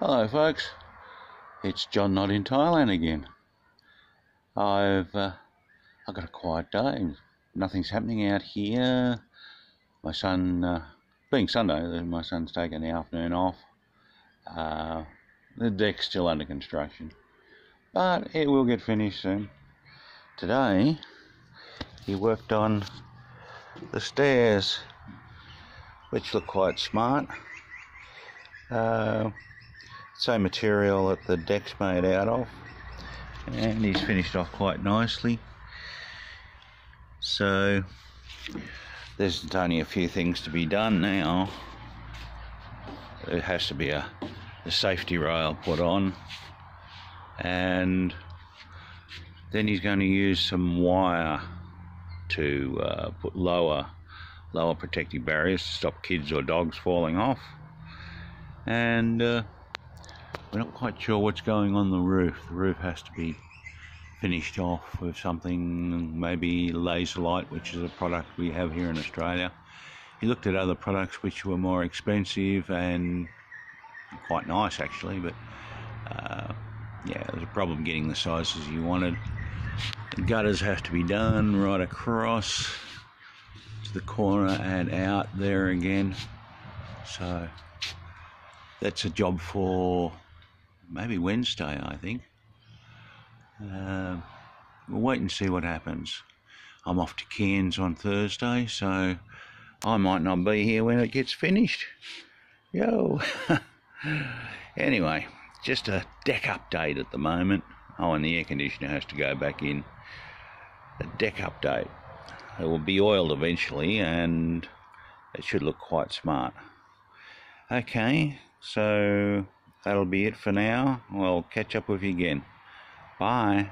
Hello, folks. It's John not in Thailand again. I've uh, I got a quiet day. Nothing's happening out here. My son, uh, being Sunday, my son's taken the afternoon off. Uh, the deck's still under construction, but it will get finished soon. Today, he worked on the stairs, which look quite smart. Uh, same material that the deck's made out of. And he's finished off quite nicely. So there's only a few things to be done now. There has to be a, a safety rail put on. And then he's going to use some wire to uh, put lower lower protective barriers to stop kids or dogs falling off. And uh, we're not quite sure what's going on the roof. The roof has to be finished off with something, maybe Laserlite, which is a product we have here in Australia. He looked at other products which were more expensive and quite nice actually, but uh, yeah, there's a problem getting the sizes you wanted. The gutters have to be done right across to the corner and out there again. So that's a job for maybe Wednesday, I think. Uh, we'll wait and see what happens. I'm off to Cairns on Thursday, so I might not be here when it gets finished. Yo! anyway, just a deck update at the moment. Oh, and the air conditioner has to go back in. A deck update. It will be oiled eventually, and it should look quite smart. Okay, so that'll be it for now. We'll catch up with you again. Bye.